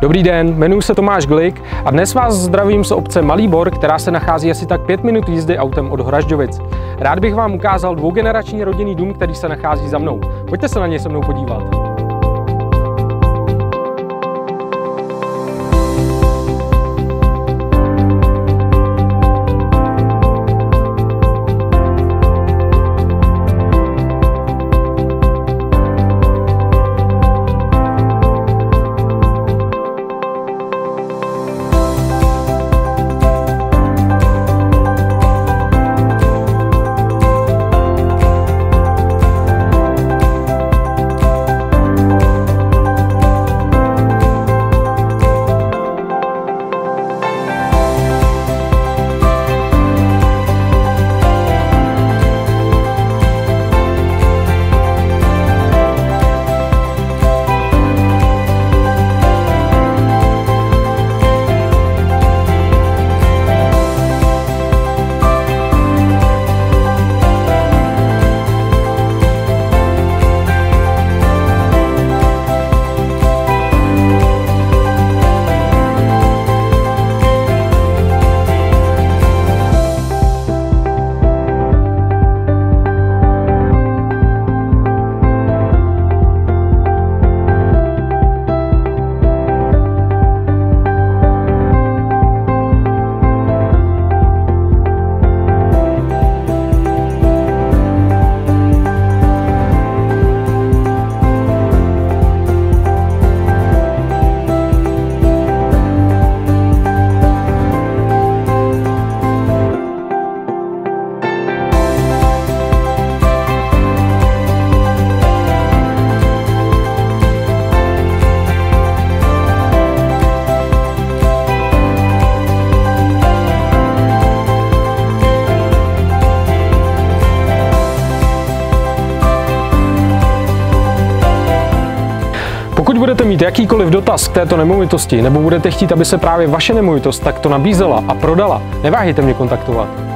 Dobrý den, jmenuji se Tomáš Glik a dnes vás zdravím z obce Malý Bor, která se nachází asi tak 5 minut jízdy autem od Horažďovic. Rád bych vám ukázal dvougenerační rodinný dům, který se nachází za mnou. Pojďte se na něj se mnou podívat. Pokud budete mít jakýkoliv dotaz k této nemovitosti nebo budete chtít, aby se právě vaše nemovitost takto nabízela a prodala, neváhejte mě kontaktovat.